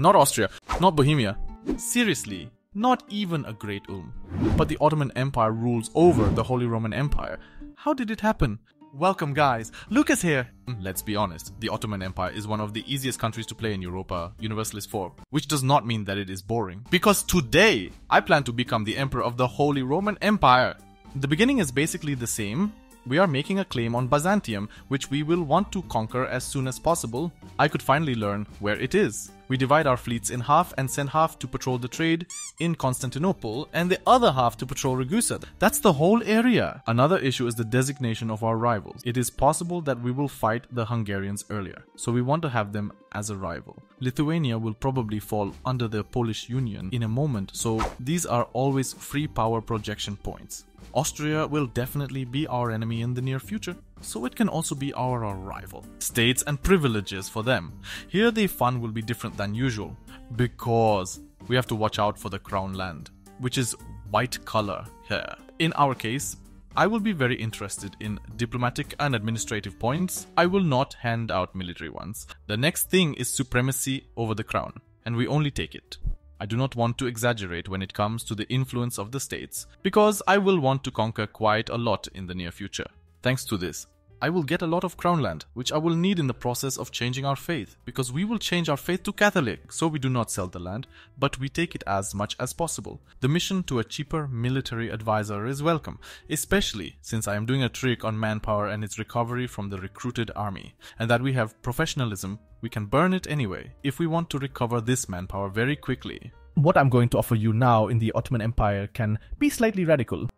not Austria, not Bohemia. Seriously, not even a great Ulm. But the Ottoman Empire rules over the Holy Roman Empire. How did it happen? Welcome, guys. Lucas here. Mm, Let's be honest, the Ottoman Empire is one of the easiest countries to play in Europa, Universalis 4, which does not mean that it is boring. Because today, I plan to become the Emperor of the Holy Roman Empire. The beginning is basically the same. We are making a claim on Byzantium, which we will want to conquer as soon as possible. I could finally learn where it is. We divide our fleets in half and send half to patrol the trade in Constantinople and the other half to patrol Ragusa. That's the whole area. Another issue is the designation of our rivals. It is possible that we will fight the Hungarians earlier, so we want to have them as a rival. Lithuania will probably fall under the Polish Union in a moment, so these are always free power projection points. Austria will definitely be our enemy in the near future, so it can also be our, our rival. States and privileges for them. Here the fun will be different than usual, because we have to watch out for the crown land, which is white color here. In our case, I will be very interested in diplomatic and administrative points. I will not hand out military ones. The next thing is supremacy over the crown, and we only take it. I do not want to exaggerate when it comes to the influence of the states, because I will want to conquer quite a lot in the near future. Thanks to this, I will get a lot of crown land, which I will need in the process of changing our faith, because we will change our faith to Catholic, so we do not sell the land, but we take it as much as possible. The mission to a cheaper military advisor is welcome, especially since I am doing a trick on manpower and its recovery from the recruited army, and that we have professionalism, we can burn it anyway, if we want to recover this manpower very quickly. What I'm going to offer you now in the Ottoman Empire can be slightly radical.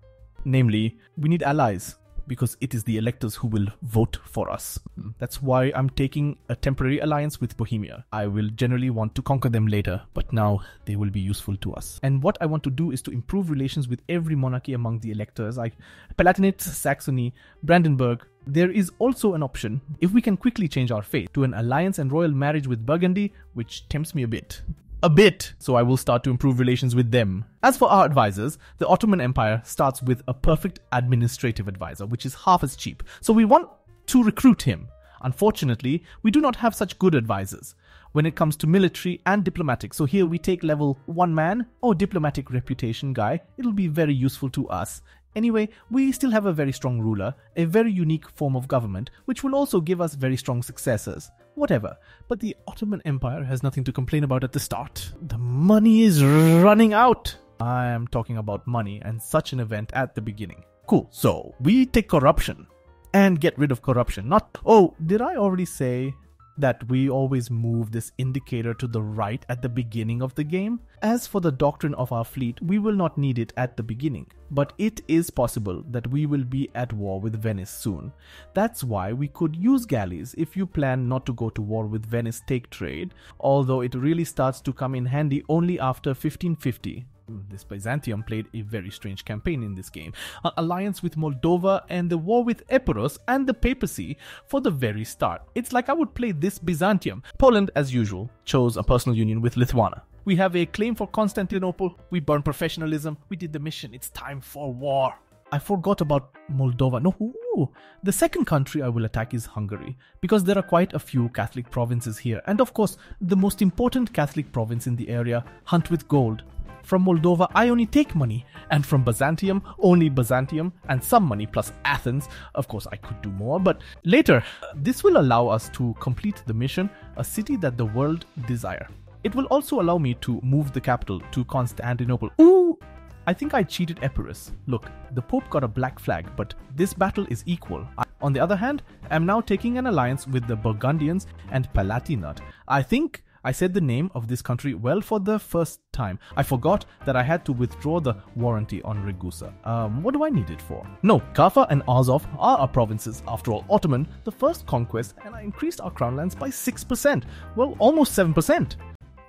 Namely, we need allies because it is the electors who will vote for us. That's why I'm taking a temporary alliance with Bohemia. I will generally want to conquer them later, but now they will be useful to us. And what I want to do is to improve relations with every monarchy among the electors, like Palatinate, Saxony, Brandenburg. There is also an option if we can quickly change our fate to an alliance and royal marriage with Burgundy, which tempts me a bit a bit, so I will start to improve relations with them. As for our advisors, the Ottoman Empire starts with a perfect administrative advisor, which is half as cheap. So we want to recruit him. Unfortunately, we do not have such good advisors when it comes to military and diplomatic. So here we take level 1 man or diplomatic reputation guy. It'll be very useful to us. Anyway, we still have a very strong ruler, a very unique form of government, which will also give us very strong successors. Whatever. But the Ottoman Empire has nothing to complain about at the start. The money is running out. I am talking about money and such an event at the beginning. Cool. So we take corruption and get rid of corruption. Not, oh, did I already say that we always move this indicator to the right at the beginning of the game? As for the doctrine of our fleet, we will not need it at the beginning, but it is possible that we will be at war with Venice soon. That's why we could use galleys if you plan not to go to war with Venice take trade, although it really starts to come in handy only after 1550 this Byzantium played a very strange campaign in this game. An alliance with Moldova and the war with Epirus and the papacy for the very start. It's like I would play this Byzantium. Poland, as usual, chose a personal union with Lithuania. We have a claim for Constantinople. We burn professionalism. We did the mission. It's time for war. I forgot about Moldova. No, ooh. the second country I will attack is Hungary because there are quite a few Catholic provinces here, and of course, the most important Catholic province in the area, Hunt with Gold. From Moldova, I only take money, and from Byzantium, only Byzantium, and some money plus Athens. Of course, I could do more, but later. This will allow us to complete the mission, a city that the world desire. It will also allow me to move the capital to Constantinople. Ooh! I think I cheated Epirus. Look, the Pope got a black flag, but this battle is equal. I, on the other hand, I am now taking an alliance with the Burgundians and Palatinate. I think I said the name of this country well for the first time. I forgot that I had to withdraw the warranty on Ragusa. Um, what do I need it for? No, Kaffa and Azov are our provinces. After all, Ottoman, the first conquest, and I increased our crown lands by 6%. Well, almost 7%.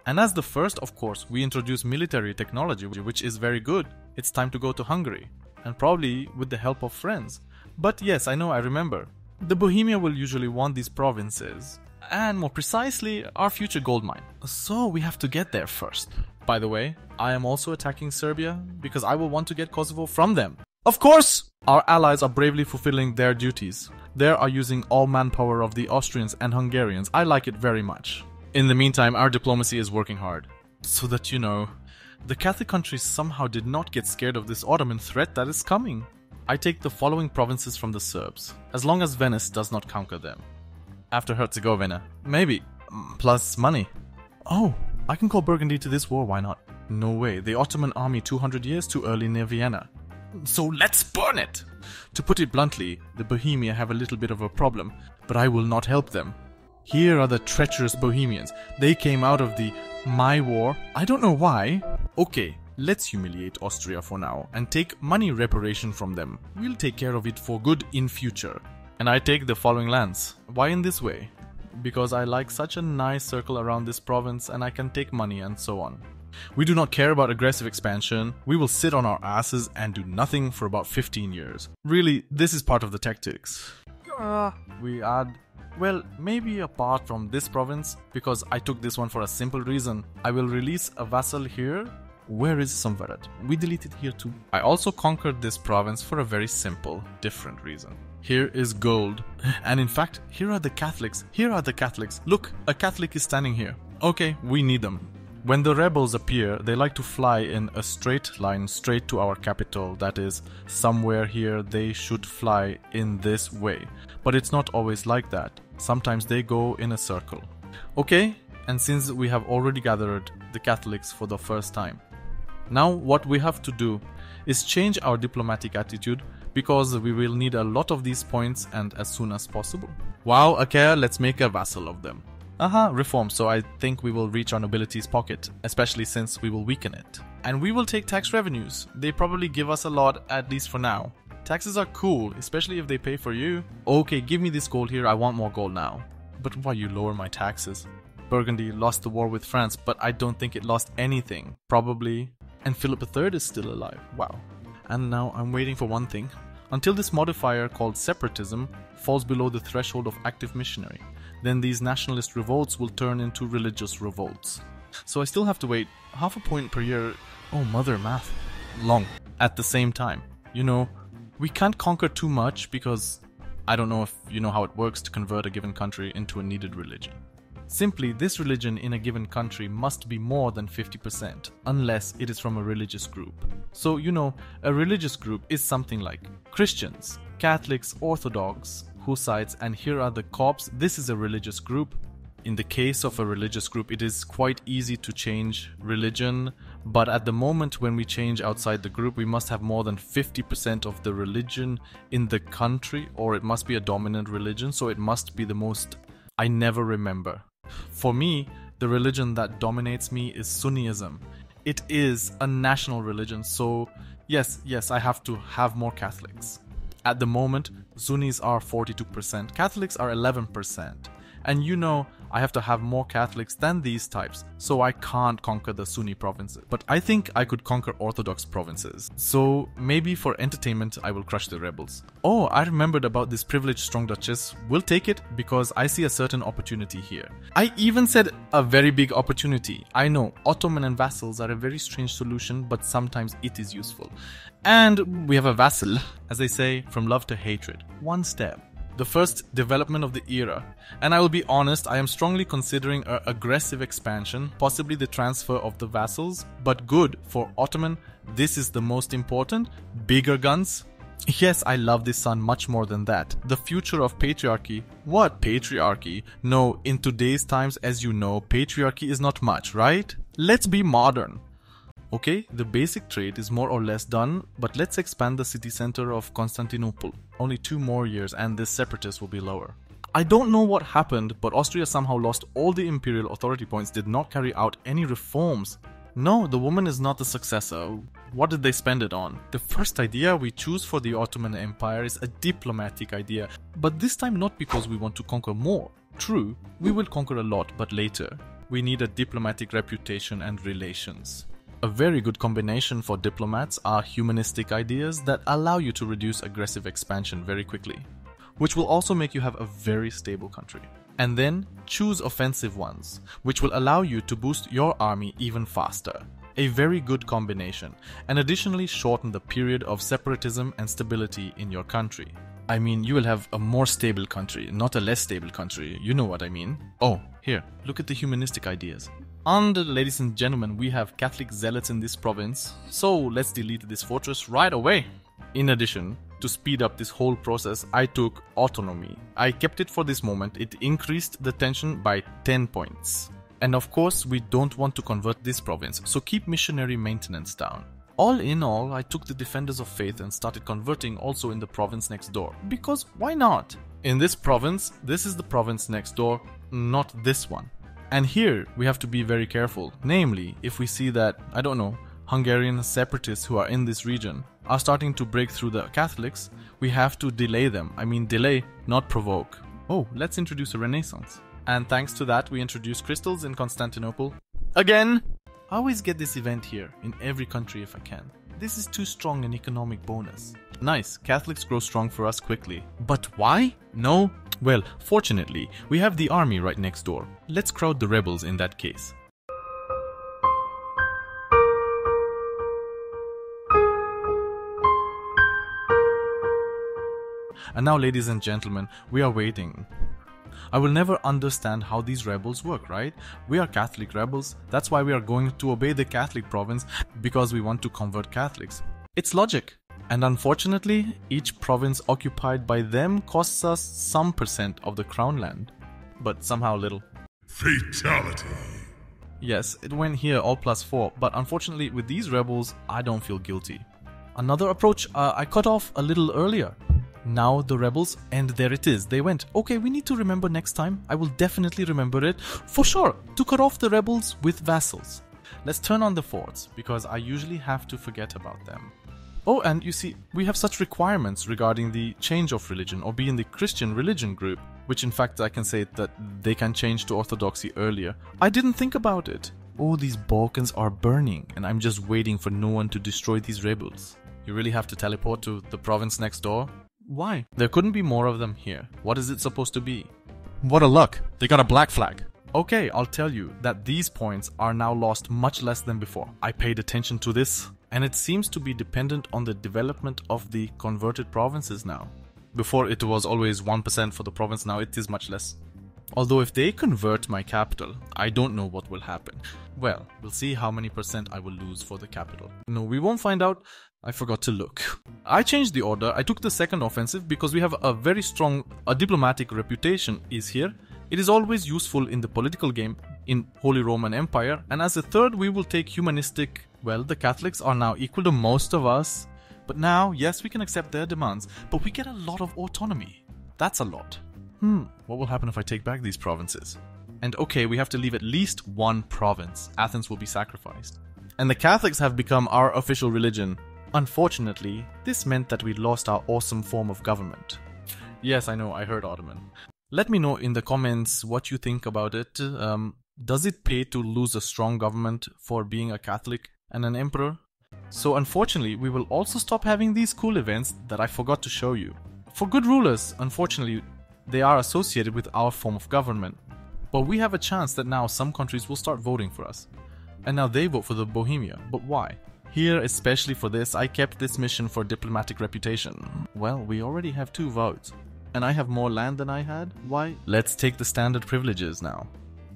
And as the first, of course, we introduce military technology, which is very good. It's time to go to Hungary, and probably with the help of friends. But yes, I know, I remember. The Bohemia will usually want these provinces, and more precisely, our future gold mine. So we have to get there first. By the way, I am also attacking Serbia because I will want to get Kosovo from them. Of course! Our allies are bravely fulfilling their duties. They are using all manpower of the Austrians and Hungarians. I like it very much. In the meantime, our diplomacy is working hard. So that you know, the Catholic countries somehow did not get scared of this Ottoman threat that is coming. I take the following provinces from the Serbs, as long as Venice does not conquer them. After Herzegovina, maybe, mm, plus money. Oh, I can call Burgundy to this war, why not? No way, the Ottoman army 200 years too early near Vienna. So let's burn it! To put it bluntly, the Bohemia have a little bit of a problem, but I will not help them. Here are the treacherous Bohemians. They came out of the my war. I don't know why. Okay, let's humiliate Austria for now and take money reparation from them. We'll take care of it for good in future. And I take the following lands. Why in this way? Because I like such a nice circle around this province and I can take money and so on. We do not care about aggressive expansion. We will sit on our asses and do nothing for about 15 years. Really, this is part of the tactics. Uh, we add well, maybe apart from this province, because I took this one for a simple reason. I will release a vassal here. Where is Samvarat? We deleted here too. I also conquered this province for a very simple, different reason. Here is gold. And in fact, here are the Catholics. Here are the Catholics. Look, a Catholic is standing here. Okay, we need them. When the rebels appear, they like to fly in a straight line straight to our capital. That is, somewhere here they should fly in this way. But it's not always like that. Sometimes they go in a circle. Okay, and since we have already gathered the Catholics for the first time, now what we have to do is change our diplomatic attitude because we will need a lot of these points and as soon as possible. Wow, okay, let's make a vassal of them. Aha, uh-huh, reform, so I think we will reach our nobility's pocket, especially since we will weaken it. And we will take tax revenues. They probably give us a lot, at least for now. Taxes are cool, especially if they pay for you. Okay, give me this gold here, I want more gold now. But why you lower my taxes? Burgundy lost the war with France, but I don't think it lost anything. Probably. And Philip III is still alive. Wow. And now I'm waiting for one thing. Until this modifier called separatism falls below the threshold of active missionary, then these nationalist revolts will turn into religious revolts. So I still have to wait half a point per year, oh mother math, long, at the same time. You know, we can't conquer too much because I don't know if you know how it works to convert a given country into a needed religion. Simply, this religion in a given country must be more than 50%, unless it is from a religious group. So, you know, a religious group is something like Christians, Catholics, Orthodox, Hussites, and here are the Copts. This is a religious group. In the case of a religious group, it is quite easy to change religion but at the moment, when we change outside the group, we must have more than 50% of the religion in the country, or it must be a dominant religion, so it must be the most. I never remember. For me, the religion that dominates me is Sunniism. It is a national religion, so yes, yes, I have to have more Catholics. At the moment, Sunnis are 42%, Catholics are 11%. And you know, I have to have more Catholics than these types, so I can't conquer the Sunni provinces. But I think I could conquer Orthodox provinces. So maybe for entertainment, I will crush the rebels. Oh, I remembered about this privileged strong duchies. We'll take it because I see a certain opportunity here. I even said a very big opportunity. I know Ottoman and vassals are a very strange solution, but sometimes it is useful. And we have a vassal, as they say, from love to hatred. One step the first development of the era. And I will be honest, I am strongly considering an aggressive expansion, possibly the transfer of the vassals, but good for Ottoman. This is the most important. Bigger guns. Yes, I love this son much more than that. The future of patriarchy. What patriarchy? No, in today's times, as you know, patriarchy is not much, right? Let's be modern. Okay, the basic trade is more or less done, but let's expand the city center of Constantinople. Only two more years and this separatist will be lower. I don't know what happened, but Austria somehow lost all the imperial authority points, did not carry out any reforms. No, the woman is not the successor. What did they spend it on? The first idea we choose for the Ottoman Empire is a diplomatic idea, but this time not because we want to conquer more. True, we will conquer a lot, but later. We need a diplomatic reputation and relations. A very good combination for diplomats are humanistic ideas that allow you to reduce aggressive expansion very quickly, which will also make you have a very stable country. And then choose offensive ones, which will allow you to boost your army even faster. A very good combination, and additionally shorten the period of separatism and stability in your country. I mean, you will have a more stable country, not a less stable country. You know what I mean. Oh, here, look at the humanistic ideas. And ladies and gentlemen, we have Catholic zealots in this province, so let's delete this fortress right away. In addition, to speed up this whole process, I took autonomy. I kept it for this moment, it increased the tension by 10 points. And of course, we don't want to convert this province, so keep missionary maintenance down. All in all, I took the Defenders of Faith and started converting also in the province next door. Because why not? In this province, this is the province next door, not this one. And here we have to be very careful. Namely, if we see that, I don't know, Hungarian separatists who are in this region are starting to break through the Catholics, we have to delay them. I mean, delay, not provoke. Oh, let's introduce a Renaissance. And thanks to that, we introduce crystals in Constantinople. Again! I always get this event here, in every country if I can. This is too strong an economic bonus. Nice, Catholics grow strong for us quickly. But why? No? Well, fortunately, we have the army right next door. Let's crowd the rebels in that case. And now, ladies and gentlemen, we are waiting. I will never understand how these rebels work, right? We are Catholic rebels, that's why we are going to obey the Catholic province because we want to convert Catholics. It's logic. And unfortunately, each province occupied by them costs us some percent of the crown land. But somehow little. Fatality. Yes, it went here all plus 4, but unfortunately with these rebels, I don't feel guilty. Another approach uh, I cut off a little earlier. Now the rebels, and there it is, they went. Okay, we need to remember next time. I will definitely remember it, for sure, to cut off the rebels with vassals. Let's turn on the forts, because I usually have to forget about them. Oh, and you see, we have such requirements regarding the change of religion or be in the Christian religion group, which in fact I can say that they can change to Orthodoxy earlier. I didn't think about it. Oh, these Balkans are burning, and I'm just waiting for no one to destroy these rebels. You really have to teleport to the province next door? Why? There couldn't be more of them here. What is it supposed to be? What a luck! They got a black flag. Okay, I'll tell you that these points are now lost much less than before. I paid attention to this and it seems to be dependent on the development of the converted provinces now. Before it was always 1% for the province, now it is much less. Although if they convert my capital, I don't know what will happen. Well, we'll see how many percent I will lose for the capital. No, we won't find out. I forgot to look. I changed the order. I took the second offensive because we have a very strong a diplomatic reputation is here. It is always useful in the political game in Holy Roman Empire. And as a third, we will take humanistic well, the Catholics are now equal to most of us. But now, yes, we can accept their demands, but we get a lot of autonomy. That's a lot. Hmm, what will happen if I take back these provinces? And okay, we have to leave at least one province. Athens will be sacrificed. And the Catholics have become our official religion. Unfortunately, this meant that we lost our awesome form of government. Yes, I know, I heard Ottoman. Let me know in the comments what you think about it. Um, does it pay to lose a strong government for being a Catholic? And an emperor. So unfortunately, we will also stop having these cool events that I forgot to show you. For good rulers, unfortunately, they are associated with our form of government. But we have a chance that now some countries will start voting for us. And now they vote for the Bohemia. But why? Here, especially for this, I kept this mission for diplomatic reputation. Well, we already have two votes. And I have more land than I had? Why? Let's take the standard privileges now.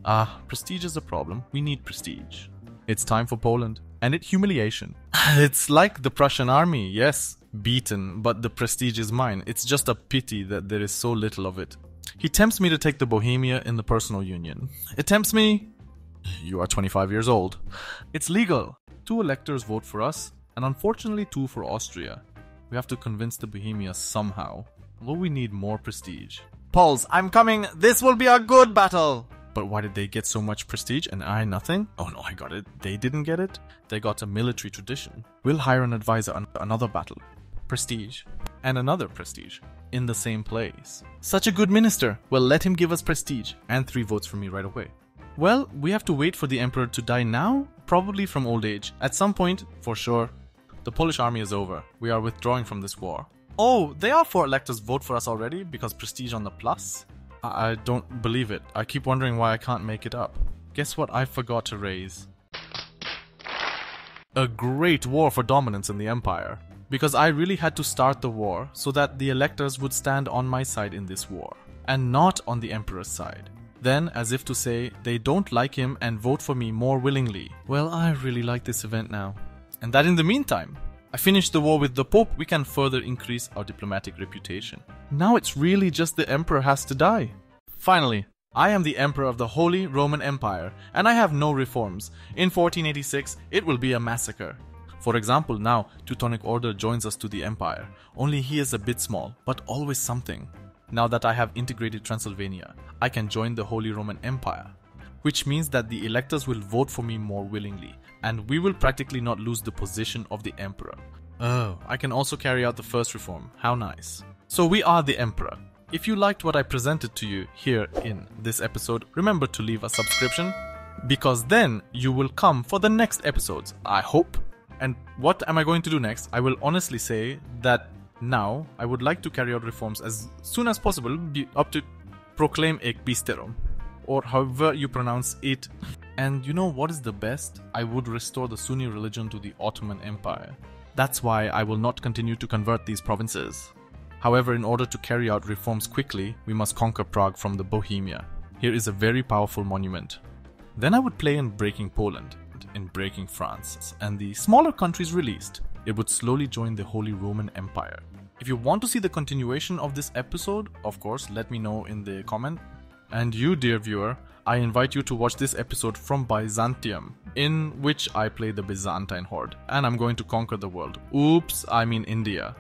Ah, prestige is a problem. We need prestige. It's time for Poland and it humiliation. it's like the Prussian army, yes, beaten, but the prestige is mine. It's just a pity that there is so little of it. He tempts me to take the Bohemia in the personal union. It tempts me. You are 25 years old. It's legal. Two electors vote for us, and unfortunately, two for Austria. We have to convince the Bohemia somehow. Will we need more prestige? Pauls, I'm coming. This will be a good battle. But why did they get so much prestige and I nothing? Oh no, I got it. They didn't get it. They got a military tradition. We'll hire an advisor on another battle. Prestige. And another prestige. In the same place. Such a good minister. Well, let him give us prestige. And three votes for me right away. Well, we have to wait for the emperor to die now? Probably from old age. At some point, for sure. The Polish army is over. We are withdrawing from this war. Oh, they are four electors vote for us already because prestige on the plus? I don't believe it. I keep wondering why I can't make it up. Guess what I forgot to raise? A great war for dominance in the Empire. because I really had to start the war so that the electors would stand on my side in this war, and not on the Emperor's side. Then, as if to say, they don't like him and vote for me more willingly. Well, I really like this event now. And that in the meantime, I finished the war with the Pope, we can further increase our diplomatic reputation. Now it's really just the Emperor has to die. Finally, I am the Emperor of the Holy Roman Empire, and I have no reforms. In 1486, it will be a massacre. For example, now Teutonic Order joins us to the Empire, only he is a bit small, but always something. Now that I have integrated Transylvania, I can join the Holy Roman Empire, which means that the electors will vote for me more willingly, and we will practically not lose the position of the Emperor. Oh, I can also carry out the first reform. How nice. So we are the Emperor. If you liked what I presented to you here in this episode, remember to leave a subscription because then you will come for the next episodes, I hope. And what am I going to do next? I will honestly say that now I would like to carry out reforms as soon as possible, up to proclaim ek bisterom, or however you pronounce it. And you know what is the best? I would restore the Sunni religion to the Ottoman Empire. That's why I will not continue to convert these provinces. However, in order to carry out reforms quickly, we must conquer Prague from the Bohemia. Here is a very powerful monument. Then I would play in Breaking Poland, in Breaking France, and the smaller countries released. It would slowly join the Holy Roman Empire. If you want to see the continuation of this episode, of course, let me know in the comment. And you, dear viewer, I invite you to watch this episode from Byzantium, in which I play the Byzantine horde, and I'm going to conquer the world. Oops, I mean India.